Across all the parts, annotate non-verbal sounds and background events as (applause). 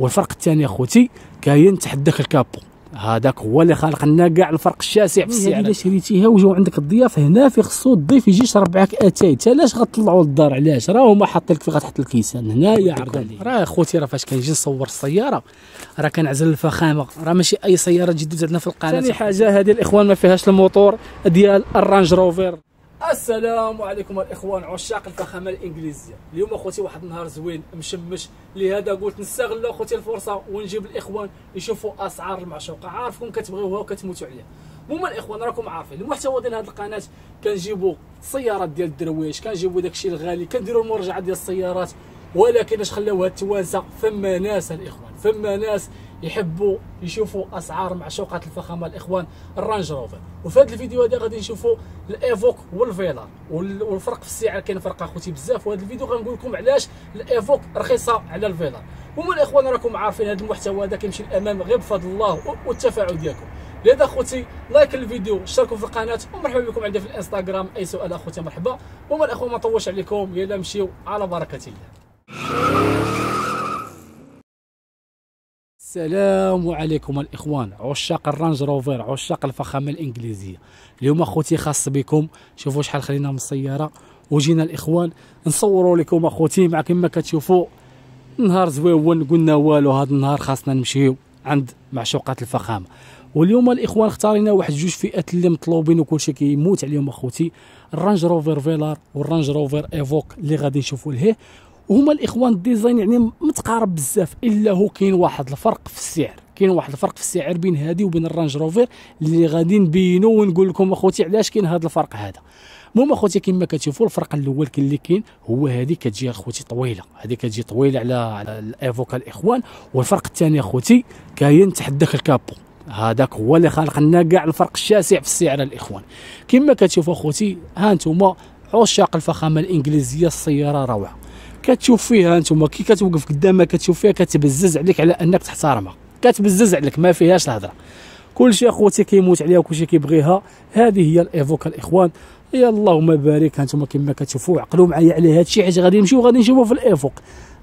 والفرق الثاني اخوتي كاين تحت داك ال capot. هذاك هو اللي خالق لنا كاع الفرق الشاسع في السعر. إلا شريتيها وجاو عندك الضياف هنا في خصو الضيف يجي يشرب معاك آتاي. انت علاش غتطلعوا للدار؟ علاش؟ راه هما حاطين لك فين غتحط الكيسان. هنايا عرض عليك راه اخوتي راه فاش كنجي نصور السيارة راه كنعزل الفخامة. راه ماشي أي سيارة دوز عندنا في القناة. ثاني حاجة هذه الإخوان ما فيهاش الموتور ديال ال Range Rover. السلام عليكم الإخوان عشاق الفخامة الإنجليزية. اليوم أخوتي واحد النهار زوين مشمش. لهذا قلت نستغل أخوتي الفرصة ونجيب الإخوان يشوفوا أسعار المعشوقة. عارفكم كتبغيوها وكتموتوا عليها. المهم الإخوان راكم عارفين المحتوى ديال هذه القناة كنجيبوا سيارات ديال الدرويش كنجيبوا داكشي الغالي كنديروا المراجعه ديال السيارات. ولكن اش خلاوها التوانسه فما ناس الإخوان فما ناس يحبوا يشوفوا أسعار معشوقات الفخامة الإخوان ال Range Rover. وفي هذا الفيديو هذا غادي نشوفوا ال Evoque وال Velar والفرق في السعر كاين فرق أخوتي بزاف. وهذا الفيديو غنقول لكم علاش الإيفوك رخيصة على الفيلار ومن الإخوان راكم عارفين هذا المحتوى هذا كيمشي للأمام غير بفضل الله والتفاعل ديالكم. لذا أخوتي like الفيديو اشتركوا في القناة ومرحبا بكم عندي في الإنستغرام. أي سؤال أخوتي مرحبا. ومن الإخوان ما نطولش عليكم. يلا نمشيو على بركة الله. السلام عليكم الإخوان. عشاق الرانج روفر عشاق الفخامة الإنجليزية. اليوم أخوتي خاص بكم. شوفوا شحال خلينا من السياره وجينا الإخوان. نصوروا لكم أخوتي مع كما كتشوفوا. نهار زويون قلنا والو هذا النهار خاصنا نمشيو عند معشوقات الفخامة. واليوم الإخوان اختارينا واحد جوج فئات اللي مطلوبين وكل شيء كيموت عليهم أخوتي. الرانج روفر فيلار والرانج روفر إيفوك اللي غادي نشوفوا لهيه. وهما الإخوان ال design يعني متقارب بزاف إلا هو كاين واحد الفرق في السعر كاين واحد الفرق في السعر بين هذه وبين الرانج روفر اللي غادي نبينو ونقول لكم أخوتي علاش كاين هذا الفرق هذا؟ المهم أخوتي كما كتشوفوا الفرق الأول اللي كاين هو هذه كتجي أخوتي طويلة هذه كتجي طويلة على على الإيفوكا الإخوان. والفرق الثاني أخوتي كاين تحت داك الكابو هذاك هو اللي خالق لنا كاع الفرق الشاسع في السعر الإخوان. كما كتشوفوا أخوتي ها أنتم عشاق الفخامة الإنجليزية السيارة روعة. كتشوف فيها أنتم كي كتوقف قدامها كتشوف فيها كتبزز عليك على انك تحترمها. كتبزز عليك ما فيهاش الهضره كلشي اخوتي كيموت عليها وكلشي كيبغيها. هذه هي الإيفوكا الإخوان. يا اللهم بارك. أنتم كما كتشوفوا عقلوا معايا على هذا الشيء حيت غادي نمشيو غادي نشوفوا في الإيفوك.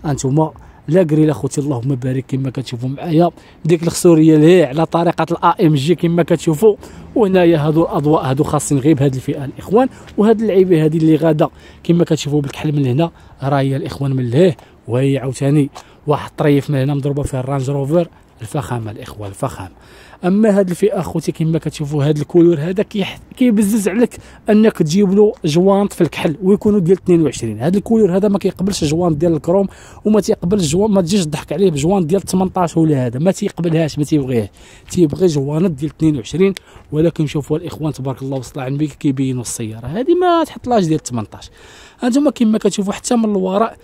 أنتم la grille اخوتي اللهم بارك كما كتشوفوا معايا. ديك الخسوريه اللي على طريقة ال AMG كما كتشوفوا. وهنايا هادو الأضواء هادو خاصين غير بهذه الفئة الإخوان وهاد اللعيبة هذه اللي غاده كما كتشوفوا بالكحل من هنا راه هي الإخوان من لهيه وهي عاوتاني. واحد الطريف من هنا مضروبة فيها الرانج روفر الفخامة الاخوان الفخامة. أما هاد الفئة أخوتي كما كتشوفوا هاد ال couleur هذا كيبزز عليك أنك تجيب له جوانط في الكحل ويكونوا ديال 22 هاد ال couleur هذا ما كيقبلش جوانط ديال الكروم وما تيقبلش جوان ما تجيش تضحك عليه بجوانط ديال 18 ولا هذا. ما تيقبلهاش ما تيبغيه. تيبغي جوانط ديال 22 ولكن شوفوا الإخوان تبارك الله وصل على النبي كيبينوا السيارة. هذه ما تحطلاش ديال 18 أنتم كما كتشوفوا حتى من الوراء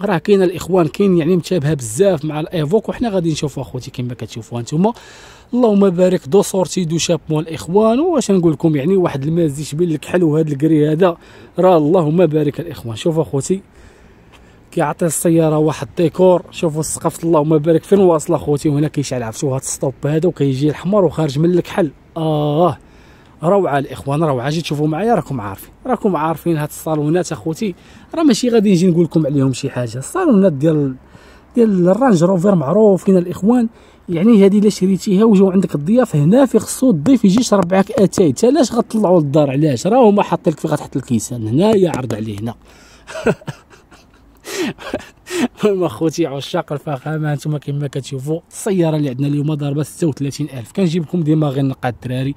راه كاين الاخوان كاين يعني متشابهه بزاف مع الإيفوك وحنا غادي نشوفوا أخوتي كما كتشوفوا أنتم اللهم بارك deux sorties d'échappement الاخوان واش نقول لكم يعني واحد المازيش بين الكحل وهذا ال gris هذا. راه اللهم بارك الإخوان. شوفوا أخوتي. كيعطي السيارة واحد ديكور شوفوا السقف. اللهم بارك. فين واصله أخوتي؟ وهنا كيشعل عرفتوا هذا ال stop هذا وكيجي الحمر وخارج من الكحل. آه. روعة الإخوان روعة. جي تشوفوا معايا راكم عارفين راكم عارفين هاد الصالونات أخوتي. راه ماشي غادي نجي نقول لكم عليهم شي حاجة. الصالونات ديال ديال الرانج روفر معروفين الإخوان. يعني هذه إلا شريتيها وجاو عندك الضياف هنا في خصو الضيف يجي يشرب معاك أتاي. انت علاش غتطلعوا للدار؟ علاش؟ راه هما حاطين لك فين غتحط الكيسان. هنايا عرض عليه هنا. (laughs) المهم اخوتي عشاق الفخامه أنتم كما كتشوفوا السيارة اللي عندنا اليوم ضاربة 36000 كنجيب لكم ديما غير نقاد الدراري.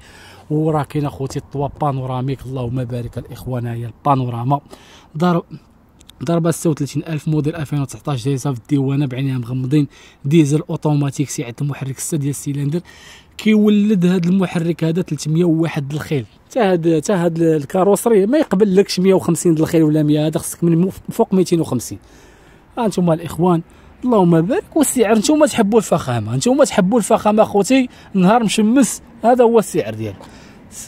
وراه كاين اخوتي ال toit panoramique اللهم بارك الإخوان هي البانوراما. ضرب ضربة 36000 موديل 2019 جايزه في الديوانة بعينيها مغمضين ديزل أوتوماتيك سي عندها محرك 6 ديال السيلندر. كيولد هذا المحرك هذا 301 الخيل. حتى هاد حتى هاد ال carrosserie ما يقبل لكش 150 الخيل ولا 100 هذا خصك من فوق 250 أنتم الإخوان اللهم بارك والسعر. نتوما تحبوا الفخامة نتوما تحبوا الفخامة أخوتي نهار مشمس هذا هو السعر ديالو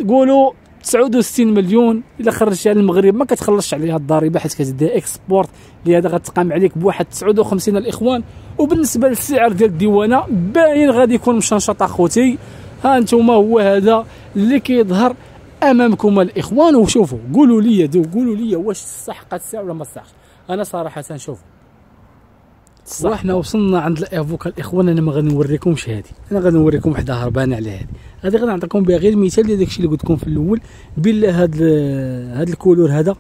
قولوا 69 مليون إلا خرجتها للمغرب ما كتخلصش عليها الضريبه حيت كتدير إكسبورت. لهذا غتقام عليك بواحد 59 الإخوان. وبالنسبة للسعر ديال الديوانة باين غادي يكون مشنشط أخوتي. ها أنتم هو هذا اللي كيظهر أمامكم الإخوان. وشوفوا قولوا لي قولوا لي واش صح قد السعر ولا ما صحش. أنا صراحة شوفوا. كتصح وحنا وصلنا عند الايفوك الإخوان أنا ما غادي نوريكمش هذه أنا غادي نوريكم وحدة هربانة على هذه هذه غادي نعطيكم بها غير مثال ديال داكشي اللي قلت لكم في الأول. بلا هاد هاد ال couleur هذا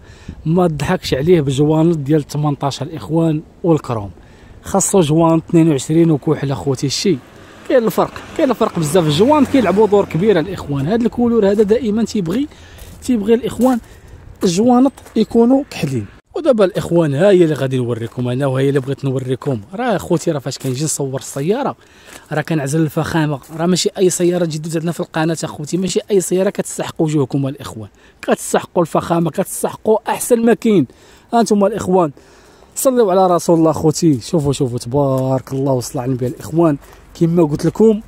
ما تضحكش عليه بجوانط ديال 18 الإخوان والكروم خاصو جوانط 22 وكحل اخوتي الشي. كاين الفرق. كاين الفرق بزاف. الجوانط كيلعبوا دور كبير الإخوان. هذا ال couleur هذا دائما تيبغي تيبغي الإخوان الجوانط يكونوا كحلين. ودابا الإخوان ها هي اللي غادي نوريكم أنا وهي اللي بغيت نوريكم. راه خوتي راه فاش كنجي نصور السيارة راه كنعزل الفخامة راه ماشي أي سيارة تجي عندنا في القناة أخوتي ماشي أي سيارة كتستحق وجوهكم الإخوان. كتستحقوا الفخامة كتستحقوا أحسن ما كاين. أنتم الإخوان صلوا على رسول الله خوتي شوفوا شوفوا تبارك الله وصل على النبي الإخوان. كما قلت لكم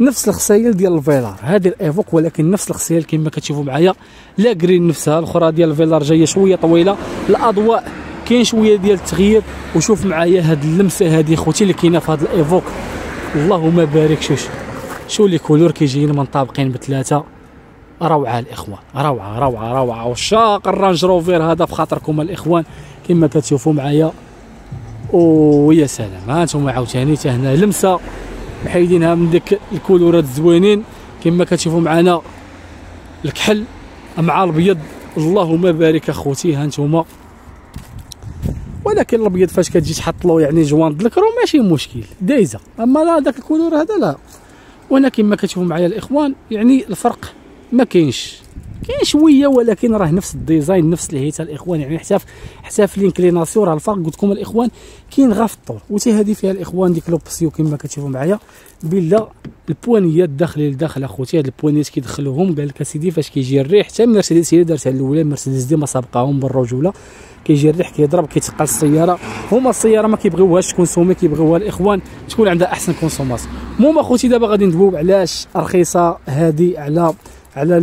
نفس الخصايل ديال الفيلار. هذه الإيفوك ولكن نفس الخصايل كما كتشوفوا معايا. la grille نفسها الأخرى ديال الفيلار جاية شوية طويلة. الأضواء كاين شوية ديال التغيير. وشوف معايا هاد اللمسة هذه خوتي اللي كاينة في هاد الإيفوك. اللهم بارك شوش شو les couleurs كيجينا منطابقين بثلاثة. روعة الإخوان روعة روعة روعة. عشاق الرانج روفير هذا في خاطركم الإخوان. كما كتشوفوا معايا. ويا سلام. ها أنتم عاوتاني حتى هنا لمسة. محيدينها من ديك الكولورات الزوينين كما كتشوفوا معنا الكحل مع الابيض اللهم بارك أخوتي ها أنتم ولكن الأبيض فاش كتجي تحط له يعني جوان الكرو ماشي مشكل دايزة. أما داك ال couleur هذا لا. وهنا كما كتشوفوا معايا الإخوان يعني الفرق ما كاينش. كاين شوية ولكن راه نفس ال design نفس الهيتا الإخوان. يعني حتى حتى في ال inclinaison راه الفرق قلت لكم الإخوان كاين غير في الطول. وتي هذه فيها الإخوان ديك l'option كما كتشوفوا معايا. بلا البوانيات داخل لداخل أخوتي هاد البوانيات كيدخلوهم. قال لك أسيدي فاش كيجي الريح حتى مرسيدس هي دارتها الأولى مرسيدس ديما سابقاهم بالرجوله كيجي الريح كيضرب كيتقل السيارة. هما السيارة ما كيبغيوهاش تكون سومي كيبغيوها الإخوان تكون عندها أحسن consommation. المهم أخوتي دابا غادي ندويو علاش رخيصة هذه على على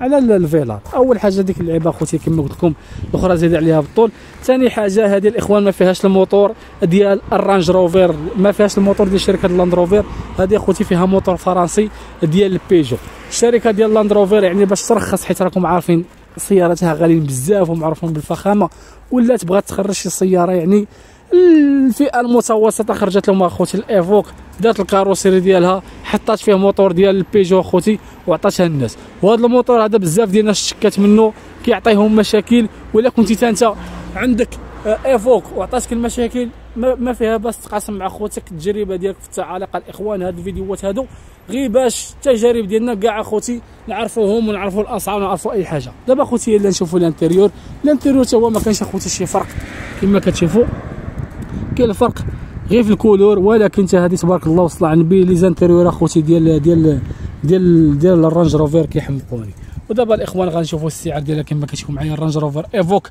على الفيلار أول حاجة ديك اللعيبة أخوتي كما قلت لكم الأخرى زيد عليها بالطول. ثاني حاجة هذه الإخوان ما فيهاش الموتور ديال الرانج روفير ما فيهاش الموتور ديال شركة لاند روفير. هذه أخوتي فيها موتور فرنسي ديال البيجو الشركة ديال لاند روفير يعني باش ترخص حيت راكم عارفين سيارتها غاليين بزاف ومعروفين بالفخامة. ولا تبغى تخرج شي سيارة يعني الفئة المتوسطة خرجت لهم أخوتي الإيفوك دات ال carrosserie ديالها حطات فيه موتور ديال البيجو أخوتي وعطاتها الناس وهذا الموتور هذا بزاف ديال الناس شكات منه كيعطيهم مشاكل ولا كنتي أنت عندك إيفوك وعطاتك المشاكل ما فيها باس تقاسم مع خوتك التجربة ديالك في التعاليق الإخوان هاد الفيديوهات هادو غير باش التجارب ديالنا كاع أخوتي نعرفوهم ونعرفوا الاسعار ونعرفوا أي حاجة. دابا أخوتي يلا نشوفوا ال intérieur. ال intérieur حتى هو ما كانش أخوتي شي فرق. كما كتشوفوا كاين الفرق غير في ال couleur ولكن حتى هذه تبارك الله وصل على النبي les intérieurs أخوتي ديال ديال ديال ديال الرانج روفير كيحمقوني ودابا الإخوان غنشوفوا السعر ديالها كما كتشوفوا معايا. الرانج روفر إيفوك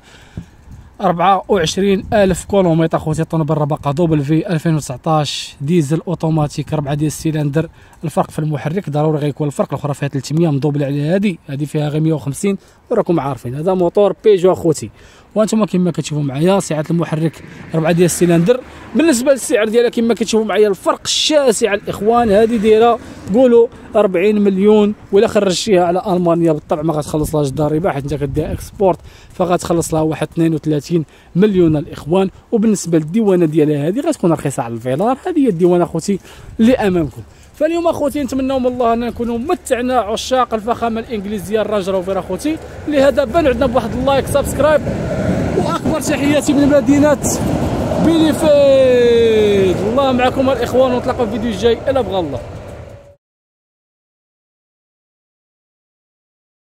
24 ألف كيلومتر خوتي طن بالرباقة دوبل في 2019 ديزل أوتوماتيك 4 ديال السيلندر. الفرق في المحرك ضروري غيكون الفرق الأخرى فيها 300 مدوبل على هذه هذه فيها غير 150 وراكم عارفين هذا موتور بيجو أخوتي. وأنتم كما كتشوفوا معايا سعة المحرك 4 ديال السيلندر. بالنسبة للسعر ديالها كما كتشوفوا معايا الفرق الشاسع الإخوان هذه دايرة قولوا 40 مليون ولا خرجتيها على ألمانيا بالطبع ما غتخلص لهاش الضريبه حيت انت كدير export فغتخلص لها واحد 32 مليون الإخوان. وبالنسبة للديوانة ديالها هذه غتكون رخيصة على الفيلار. هذه هي الديوانة اخوتي اللي امامكم فاليوم أخوتي نتمنى من الله أن نكونوا متعنا عشاق الفخامة الإنجليزية الرانج روفر اخوتي لهذا بان عندنا بواحد ال like subscribe. وأكبر تحياتي من مدينة بيليفيلد. الله معكم الإخوان ونتلاقوا في الفيديو الجاي. إلا بغى الله.